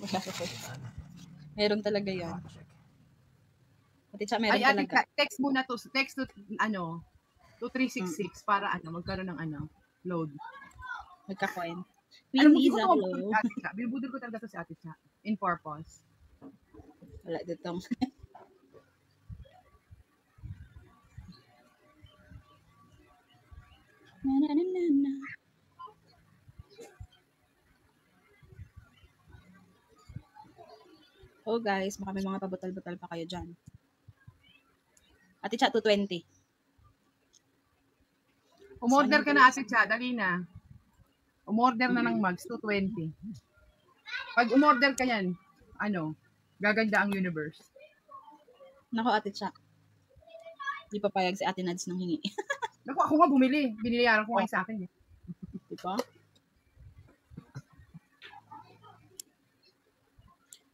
Wala ko. Meron talaga yan. Ate Cha, meron Ay, talaga. ka- text muna to, text to, ano, to 366 para ano, magkaroon ng ano, load. Magka-coin. Queen di Liza, ko hello. Binubudol ko talaga to si ate Cha. In purpose. Wala ditong. na, na, na, na, na. Oh guys, baka may mga pabutal-butal pa kayo dyan. Ate Cha, 220. Umorder ka na ate Cha, dali na. Umorder na ng mugs, 220. Pag umorder ka yan, ano, gaganda ang universe. Nako, Ate Cha. Di papayag si Ate Nads ng hingi. Naku, ako nga bumili. Binilayaran ko nga sa akin. Eh. Di ba?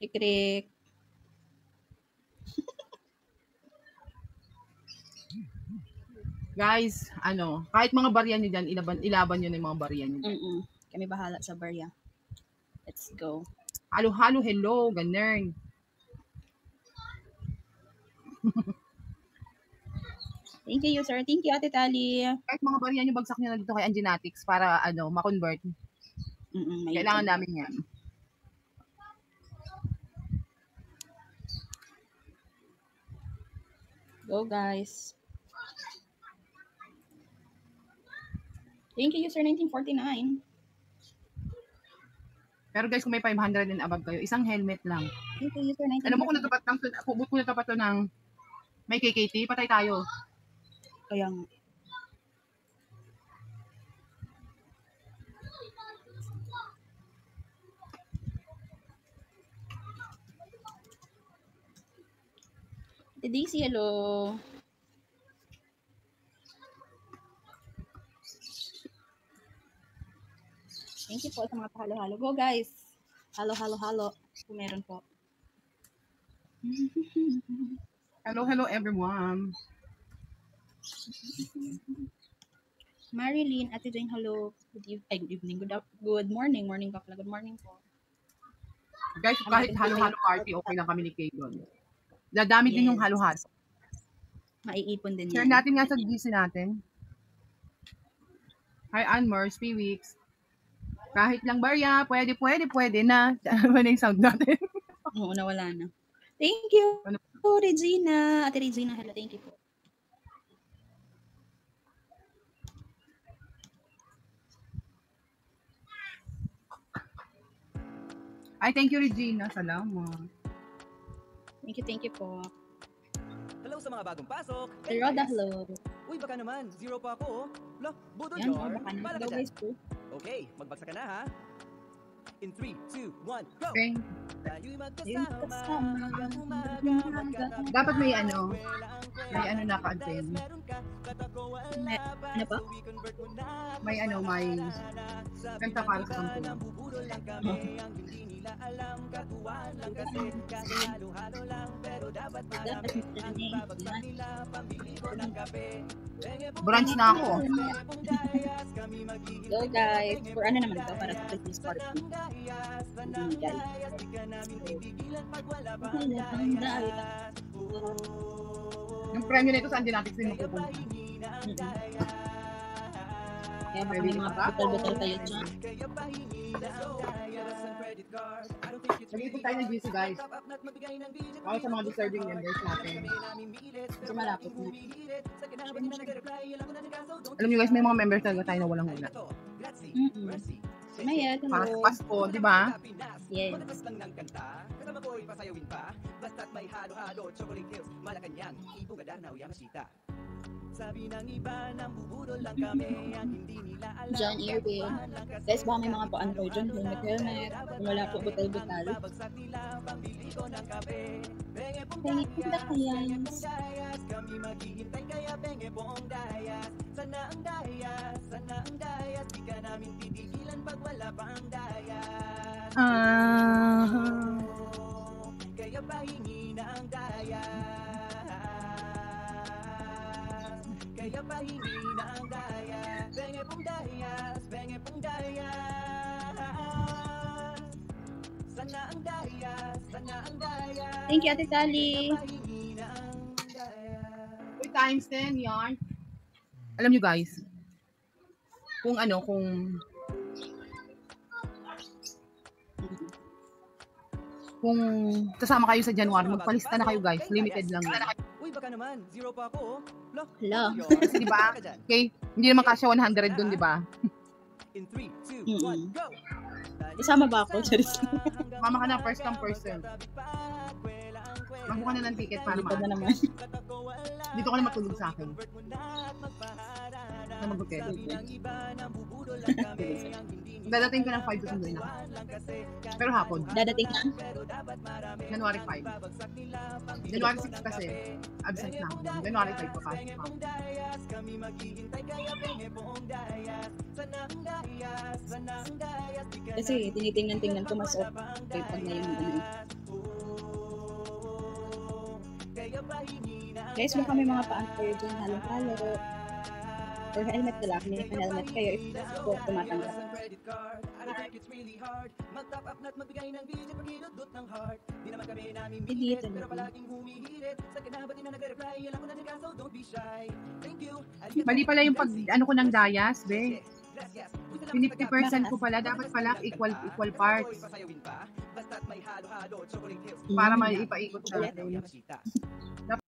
Ikrik. Guys, ano, kahit mga barya nyo dyan, ilaban, ilaban nyo na yung mga barya nyo. Mm-mm. Kami bahala sa barya. Let's go. Halo-halo, hello, ganern. Thank you, sir. Thank you, Ate Tali. Kahit mga barya nyo, bagsak nyo na dito kay Angenatics para, ano, ma-convert. Mm-mm, may- Kailangan namin yan. Go, guys. Thank you, user 1949. Pero guys, kung may 500 and above kayo, isang helmet lang. Thank you, user 1949. Alam mo kung natapat ng, kung natapat to ng may KKT, patay tayo. Kaya nga. Daisy, hello. Thank you po sa mga pahalo-halo. Go guys! Halo, halo, halo. Kung meron po. Hello, hello everyone. Marilyn, Ate Jane, hello. Good, eve- ay, good evening. Good, good morning. Morning ka pala. Good morning po. Guys, kahit halo-halo party, okay lang kami ni Kay doon. Dadami din yung Yes. halo-halo. Maiipon din Share natin nga sa GC natin. Hi, Anmar, three weeks. Kahit lang barya, pwede, pwede, pwede na. Ano na yung sound natin? Oo, nawala na. Thank you, Ano? Regina. Ate Regina, hello. Thank you po. Ay, thank you, Regina. Salamat. Thank you, thank you po. Hello sa mga bagong pasok. Sir Roda, hello. Uy, baka naman. Zero pa ako, oh. Lo, budol Yan, jar. oh, baka na. Okay, magbagsak ka na ha. In 3, 2, 1, go! Thank Tayo'y magkasama hanggang umaga. Dapat may ano, may ano naka-attend. May, ano pa? May ano, may kanta para sa kampo. Dapat may Branch na ako. Go guys. For ano naman ito? Para sa Christmas party. Hindi guys. Ang premyo nito sa Angenatics din mapupunta. Kaya baka may mga butal-butal kayo dyan. Nag-ipon tayo ng GC, guys. Para sa mga deserving members natin. Kasi malapit na. Alam niyo guys, may mga members talaga tayo na walang hula. Mm-mm. Maya, sa hello. Pasko, di ba? Yes. Kasama ko ay pasayawin pa. Basta't may halo-halo, chocolate hills, Malacanang, Ibo, Gadarnaw, Yamashita. Sabi ng iba, nang bubudol lang kami, ang hindi nila alam. John Irwin. Guys, baka may mga kayo dyan. Helmet, helmet. Kung wala po, butal-butal. Babagsak nila, pambili ko ng kape. Benge pong dayas, kami maghihintay kaya benge pong dayas. Sana ang dayas, sana ang dayas, di ka namin titigilan pag wala pa ang dayas. Ah. Kaya pahingi na ang dayas. Kaya pahingi na ang dayas. Benge pong dayas, benge pong dayas. Sana ang dayas. Thank you, Ate Tali. Uy, times 10, yarn. Alam nyo guys, kung ano, kung kung kasama kayo sa January, magpalista na kayo guys. Limited lang yan. Baka naman. Zero pa ako, oh. Lo. Kasi di ba? Ka. Okay? Hindi naman kasya 100 dun, di ba? In 3, 2, Mm-mm. 1, go! Isama ba ako? Charis. Mama ka na first come first serve. Magbuka na ng ticket para ma-. Dito ka na matulog sa akin. Na mag-hotel. Dadating ko ng 5 to sunduin ako. Pero hapon. Dadating na. January 5. January 6 kasi, absent na ako. January 5 papasok ako. Kasi tinitingnan-tingnan ko mas okay pag ano. eh. Guys, baka may mga paan kayo dyan halo-halo. Or helmet na lang. May helmet kayo if po tumatanggap. Dito na. Mali pala yung pag, ano ko ng dayas, be. 50% ko pala, dapat pala equal equal parts para maipaikot sa Mm. atin.